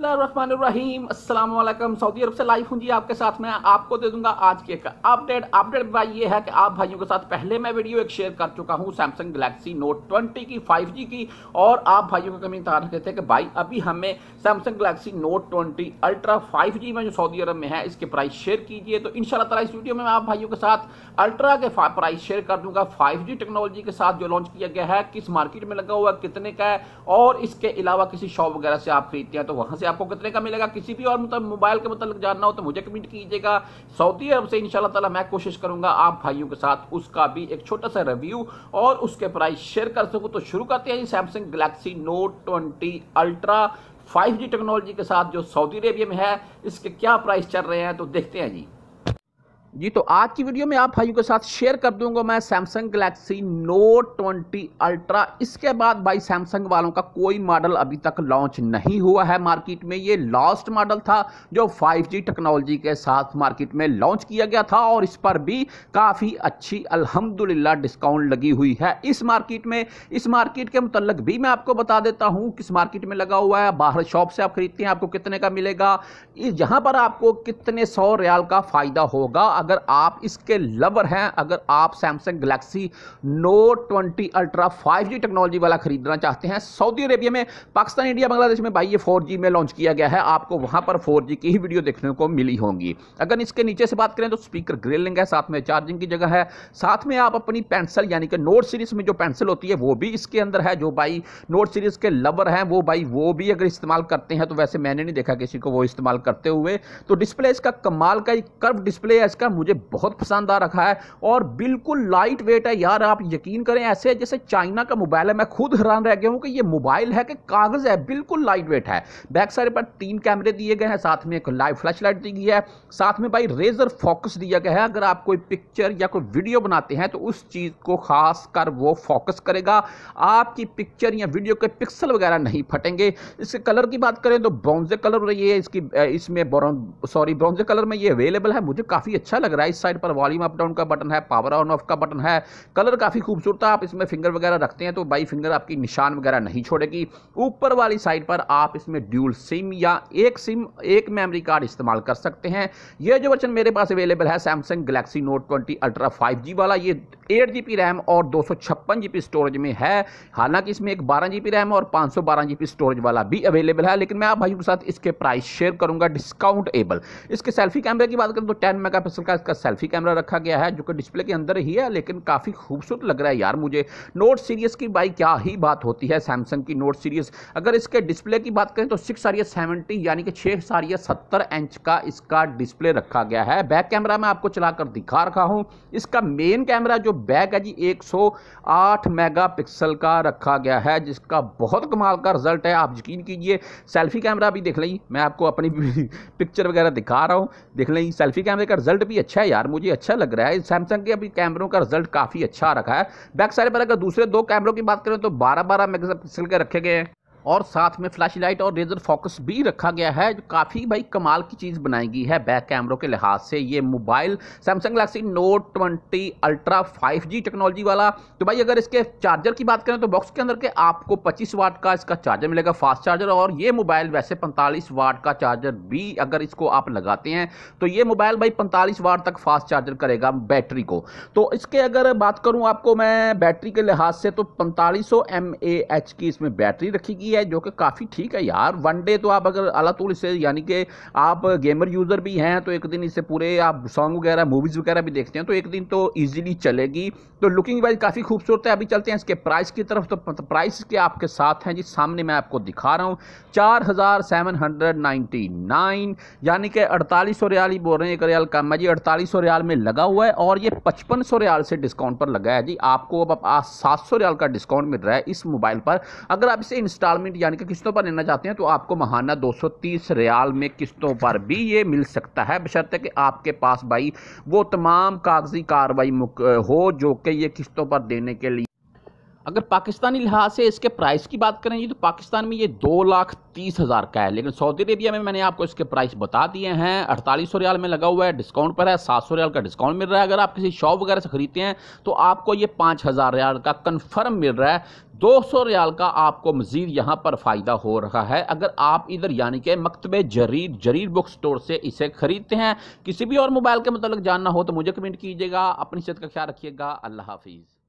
बिस्मिल्लाहिर्रहमानिर्रहीम। अस्सलाम सऊदी अरब से लाइव हूँ जी आपके साथ मैं आपको दे दूँगा आज के एक अपडेट। अपडेट भाई ये है कि आप भाइयों के साथ पहले मैं वीडियो एक शेयर कर चुका हूँ सैमसंग गैलेक्सी नोट 20 की 5G की। और आप भाइयों के कमेंट आ रहे थे कि भाई अभी हमें Samsung Galaxy note 20 Ultra 5G में जो सऊदी अरब में है, इसके प्राइस शेयर कीजिए। तो इन ताला इस वीडियो में मैं आप भाइयों के साथ अल्ट्रा के प्राइस शेयर कर दूँगा। फाइव टेक्नोलॉजी के साथ जो लॉन्च किया गया है, किस मार्केट में लगा हुआ है कितने का है, और इसके अलावा किसी शॉप वगैरह से आप खरीदते हैं तो वहाँ से आपको कितने का मिलेगा? किसी भी और मतलब मोबाइल के मतलब जानना हो तो मुझे कमेंट कीजिएगा। सऊदी अरब से इनशाला ताला मैं कोशिश करूँगा आप भाइयों के साथ उसका भी एक छोटा सा रिव्यू और उसके प्राइस शेयर कर सकूँ। तो शुरू करते हैं जी Samsung Galaxy Note twenty Ultra 5G technology के साथ, जो सऊदी अरेबिया में है। इसके क्या प्राइस चल रहे हैं तो देखते हैं जी। जी तो आज की वीडियो में आप भाइयों के साथ शेयर कर दूँगा मैं सैमसंग गलेक्सी नोट 20 अल्ट्रा इसके बाद भाई सैमसंग वालों का कोई मॉडल अभी तक लॉन्च नहीं हुआ है मार्केट में। ये लास्ट मॉडल था जो 5G टेक्नोलॉजी के साथ मार्केट में लॉन्च किया गया था और इस पर भी काफ़ी अच्छी अल्हम्दुलिल्लाह डिस्काउंट लगी हुई है। इस मार्केट में, इस मार्केट के मुतलक भी मैं आपको बता देता हूँ किस मार्केट में लगा हुआ है। बाहर शॉप से आप खरीदते हैं, आपको कितने का मिलेगा? जहाँ पर आपको कितने सौ रियाल का फ़ायदा होगा? अगर आप इसके लवर हैं, अगर आप Samsung Galaxy Note 20 Ultra 5G technology वाला खरीदना चाहते हैं, सऊदी अरेबिया में, पाकिस्तान, इंडिया, बांग्लादेश में, भाई ये 4G में लॉन्च किया गया है, आपको वहाँ पर 4G की ही वीडियो देखने को मिली होंगी। अगर इसके नीचे से बात करें तो स्पीकर ग्रिलिंग है, साथ में चार्जिंग की जगह है, साथ में आप अपनी पेंसिल यानी कि नोट सीरीज़ में जो पेंसिल होती है, वो भी इसके अंदर है, जो भाई नोट सीरीज़ के लवर हैं, वो भाई वो भी अगर इस्तेमाल करते हैं तो वैसे मैंने नहीं देखा किसी को वो इस्तेमाल करते हुए। तो डिस्प्ले इसका कमाल का कर्व डिस्प्ले है, इसका मुझे बहुत पसंद आ रखा है और बिल्कुल लाइट वेट है। यार, आप यकीन करें, ऐसे जैसे चाइना का मोबाइल है, मैं खुद हैरान रह गया हूँ कि ये मोबाइल है कि कागज़ है। बिल्कुल लाइट वेट है। बैक साइड पर तीन कैमरे दिए गए हैं, साथ में एक लाइव फ्लैश लाइट दी गई है। साथ में भाई रेजर फोकस दिया गया है। अगर आप कोई पिक्चर या कोई वीडियो बनाते हैं तो उस चीज़ को खास कर वो फोकस करेगा। आपकी पिक्चर या वीडियो के पिक्सल वगैरह नहीं फटेंगे। इसके कलर की बात करें तो ब्राउन्जे कलर ये इसकी इसमें सॉरी ब्राउन्जे कलर में ये अवेलेबल है। मुझे काफ़ी अच्छा लग रहा है इस साइड पर वॉल्यूम अप डाउन का बटन है पावर ऑन ऑफ़ का बटन है। कलर काफ़ी खूबसूरत है, आप इसमें फिंगर वगैरह रखते हैं तो बाई फिंगर आपकी निशान वगैरह नहीं छोड़ेगी। ऊपर वाली साइड पर आप इसमें ड्यूल सिम या एक सिम एक मेमोरी कार्ड इस्तेमाल कर सकते हैं। यह जो वर्जन मेरे पास अवेलेबल है Samsung Galaxy Note twenty Ultra five वाला, ये एट जी रैम और दो सौ स्टोरेज में है। हालाँकि इसमें एक बारह जी रैम और पाँच सौ स्टोरेज वाला भी अवेलेबल है, लेकिन मैं आप भाई के साथ इसके प्राइस शेयर करूँगा डिस्काउंट एबल इसके सेल्फी कैमरे की बात करें तो टेन मेगा का इसका सेल्फी कैमरा रखा गया है, जो कि डिस्प्ले के अंदर ही है, लेकिन काफ़ी खूबसूरत लग रहा है यार मुझे। नोट सीरीज़ की बाई क्या ही बात होती है सैमसंग की नोट सीरीज़ अगर इसके डिस्प्ले की बात करें तो सिक्स सारिया सेवेंटी यानी कि छः सारिया सत्तर इंच का इसका डिस्प्ले रखा गया है। बैक कैमरा मैं आपको चलाकर दिखा रखा हूँ। इसका मेन कैमरा जो बैक है जी 108 मेगापिक्सल का रखा गया है, जिसका बहुत कमाल का रिज़ल्ट है। आप यकीन कीजिए, सेल्फी कैमरा भी देख लें। मैं आपको अपनी पिक्चर वगैरह दिखा रहा हूँ। देख लें, सेल्फी कैमरे का रिज़ल्ट भी अच्छा है यार, मुझे अच्छा लग रहा है। सैमसंग के अभी कैमरों का रिज़ल्ट काफ़ी अच्छा रखा है। बैक साइड पर अगर दूसरे दो कैमरों की बात करें तो बारह बारह मेगापिक्सल के रखे गए हैं। और साथ में फ्लैश लाइट और रेजर फोकस भी रखा गया है, जो काफ़ी भाई कमाल की चीज़ बनाई गई है बैक कैमरों के लिहाज से। ये mobile Samsung Galaxy Note 20 Ultra 5G technology वाला। तो भाई अगर इसके चार्जर की बात करें तो बॉक्स के अंदर के आपको 25 वाट का इसका चार्जर मिलेगा फास्ट चार्जर और ये मोबाइल वैसे 45 वाट का चार्जर भी अगर इसको आप लगाते हैं तो ये मोबाइल भाई पैंतालीस वाट तक फास्ट चार्जर करेगा बैटरी को। तो इसके अगर बात करूँ आपको मैं बैटरी के लिहाज से तो पैंतालीस सौ की इसमें बैटरी रखी गई है। जो कि काफ़ी ठीक है यार। वन डे तो आप अगर अला तूल से यानी कि आप गेमर यूज़र भी हैं तो एक दिन इससे पूरे आप सॉन्ग वगैरह मूवीज़ वगैरह भी देखते हैं तो एक दिन तो ईजिली चलेगी। तो लुकिंग वाइज काफ़ी खूबसूरत है। अभी चलते हैं इसके प्राइस की तरफ़। तो प्राइस के आपके साथ हैं जी। सामने मैं आपको दिखा रहा हूँ। चार हज़ार सेवन हंड्रेड नाइन्टी नाइन यानी कि अड़तालीस सौ रियाल ही बोल रहे हैं, एक रियाल कम है जी। अड़तालीस सौ रियाल में लगा हुआ है और ये पचपन सौ रियाल से डिस्काउंट पर लगा है जी। आपको अब सात सौ रियाल का डिस्काउंट मिल रहा है इस मोबाइल पर। अगर आप इसे इंस्टॉलमेंट यानी कि किस्तों पर लेना चाहते हैं तो आपको महाना 230 रियाल में किस्तों पर भी ये मिल सकता है। बशर्ते कि आपके पास भाई वो तमाम कागज़ी कार्रवाई हो जो कि ये किस्तों पर देने के लिए अगर पाकिस्तानी लिहाज से इसके प्राइस की बात करें तो पाकिस्तान में ये दो लाख तीस हज़ार का है, लेकिन सऊदी अरेबिया में मैंने आपको इसके प्राइस बता दिए हैं। अड़तालीस सौ रियाल में लगा हुआ है डिस्काउंट पर है, सात सौ रियाल का डिस्काउंट मिल रहा है। अगर आप किसी शॉप वगैरह से खरीदते हैं तो आपको ये पाँच हज़ार रियाल का कन्फर्म मिल रहा है। दो सौ रियाल का आपको मजीद यहाँ पर फ़ायदा हो रहा है। अगर आप इधर यानी कि मकतब जरीर जरीर बुक स्टोर से इसे खरीदते हैं, किसी भी और मोबाइल के मतलब जानना हो तो मुझे कमेंट कीजिएगा। अपनी सेहत का ख्याल रखिएगा। अल्लाह हाफिज़।